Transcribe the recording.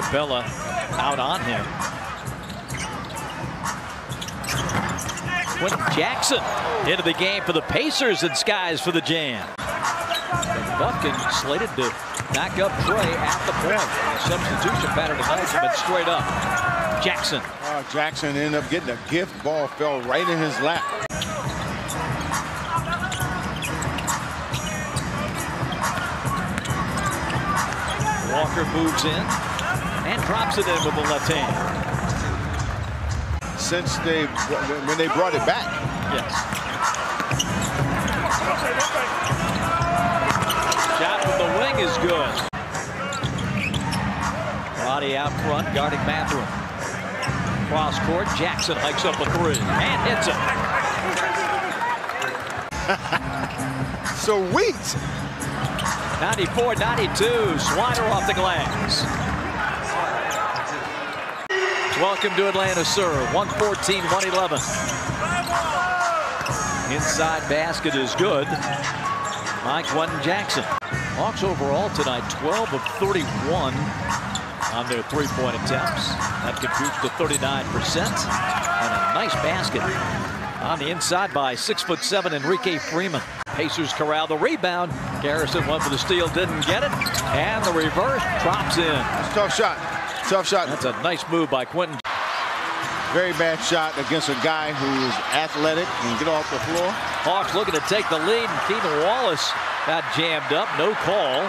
Capela out on him. Quenton Jackson into the game for the Pacers and Skies for the jam. Bufkin slated to back up Trey at the point. Substitution pattern tonight but straight up. Jackson. Uh, Jackson ended up getting a gift. Ball fell right in his lap. Walker moves in and drops it in with the left hand. Since they, when they brought it back. Yes. Shot from the wing is good. Body out front, guarding Mathurin. Cross court, Jackson hikes up a three and hits it. Sweet. 94-92, Swider off the glass. Welcome to Atlanta, sir. 114, 111. Inside basket is good. Mike Quenton Jackson. Hawks overall tonight, 12 of 31 on their three-point attempts. That computes to 39%. And a nice basket on the inside by six foot seven Enrique Freeman. Pacers corral the rebound. Garrison went for the steal, didn't get it. And the reverse drops in. That's tough shot. Tough shot. That's a nice move by Quenton. Very bad shot against a guy who is athletic and get off the floor. Hawks looking to take the lead, and Keaton Wallace got jammed up. No call.